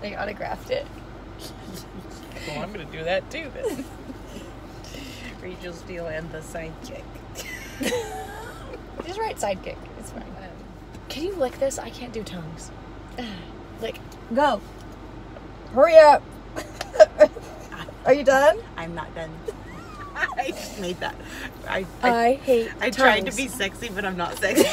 They autographed it. Well, I'm gonna do that too then. Rachel Steele and the sidekick. Just write sidekick. It's fine. Um, Can you lick this? I can't do tongues. Lick. Go. Hurry up. Are you done? I'm not done. I just made that. I I hate I tried to be sexy, but I'm not sexy.